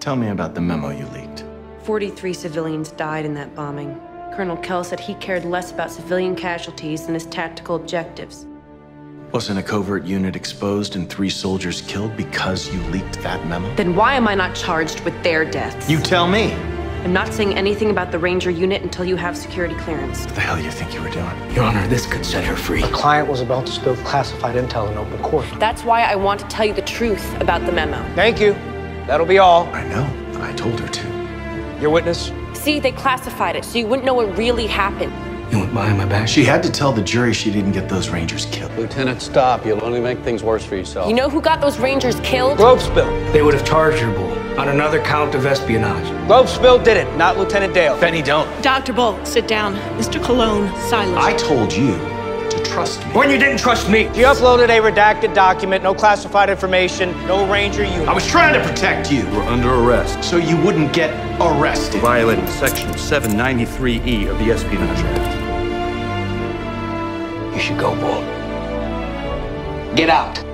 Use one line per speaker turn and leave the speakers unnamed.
Tell me about the memo you leaked.
43 civilians died in that bombing. Colonel Kell said he cared less about civilian casualties than his tactical objectives.
Wasn't a covert unit exposed and three soldiers killed because you leaked that memo?
Then why am I not charged with their deaths?
You tell me!
I'm not saying anything about the Ranger unit until you have security clearance.
What the hell do you think you were doing?
Your Honor, this could set her free.
The client was about to spill classified intel in open court.
That's why I want to tell you the truth about the memo.
Thank you. That'll be all.
I know. I told her to.
Your witness?
See, they classified it, so you wouldn't know what really happened.
You went behind my back?
She had to tell the jury she didn't get those Rangers killed.
Lieutenant, stop. You'll only make things worse for yourself.
You know who got those Rangers killed?
Globe spill.
They would have charged her, Bull, on another count of espionage.
Globe spill did it, not Lieutenant Dale.
Benny, don't.
Dr. Bull, sit down. Mr. Colón, silence.
I told you to trust me.
When you didn't trust me.
You uploaded a redacted document, no classified information, no Ranger unit.
I was trying to protect you.
We're under arrest,
So you wouldn't get arrested.
violating Section 793E of the Espionage Act.
You should go, Bull. Get out.